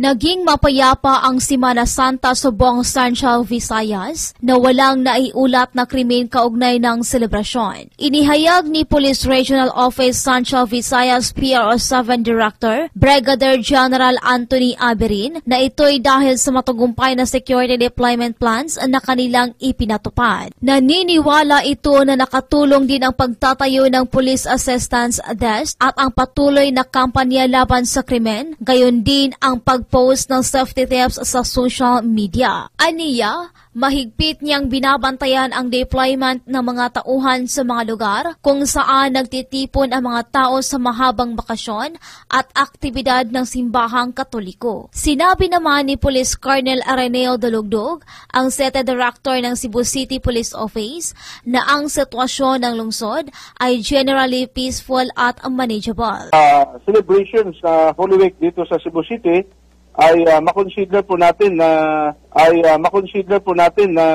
Naging mapayapa ang Simana Santa sa buong Central Visayas na walang naiulat na krimen kaugnay ng selebrasyon. Inihayag ni Police Regional Office Central Visayas PRO7 Director Brigadier General Anthony Aberin na ito'y dahil sa matagumpay na security deployment plans na kanilang ipinatupad. Naniniwala ito na nakatulong din ang pagtatayo ng Police Assistance Desk at ang patuloy na kampanya laban sa krimen, gayon din ang pag pag-post ng safety tips sa social media. Aniya, mahigpit niyang binabantayan ang deployment ng mga tauhan sa mga lugar kung saan nagtitipon ang mga tao sa mahabang bakasyon at aktibidad ng simbahang katoliko. Sinabi naman ni Police Colonel Areneo Dalugdog, ang Sete Director ng Cebu City Police Office, na ang sitwasyon ng lungsod ay generally peaceful at manageable. Uh, celebrations sa Holy Week dito sa Cebu City ay uh, makonsider po natin na ay uh, makonsider po natin na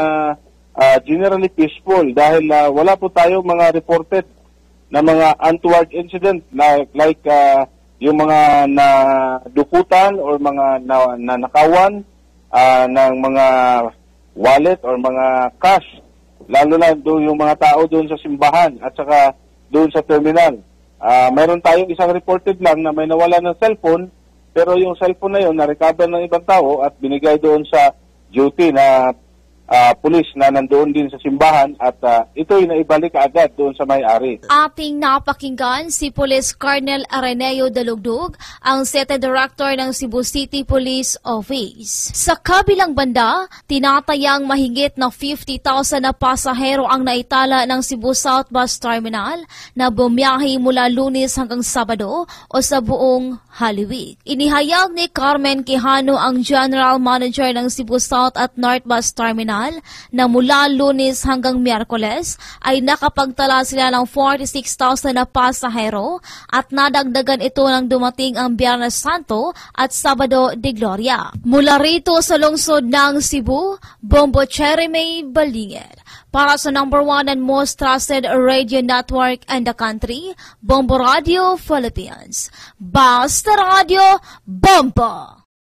uh, generally peaceful dahil uh, wala po tayo mga reported na mga untoward incident like like uh, yung mga na dukutan or mga na, nanakawan uh, ng mga wallet or mga cash lalo na doon yung mga tao doon sa simbahan at saka doon sa terminal. Uh, meron tayong isang reported lang na may nawala ng cellphone pero yung cellphone na yun, na-recover ng ibang tao at binigay doon sa duty na uh, pulis na nandoon din sa simbahan at uh, ito'y naibalik agad doon sa may-ari. Ating napakinggan si Police Colonel Areneo Dalugdug, ang Sete Director ng Cebu City Police Office. Sa kabilang banda, tinatayang mahigit na 50,000 na pasahero ang naitala ng Cebu South Bus Terminal na bumiyahe mula lunes hanggang Sabado o sa buong Week. Inihayag ni Carmen Quijano ang General Manager ng Cebu South at North Bus Terminal Nacional na mula lunes hanggang miyerkules ay nakapagtala sila ng 46,000 na pasahero at nadagdagan ito nang dumating ang Biyernes Santo at Sabado de Gloria. Mula rito sa lungsod ng Cebu, Bombo Cherime Balinger. Para sa number one and most trusted radio network in the country, Bombo Radio Philippines. Basta Radio, Bombo!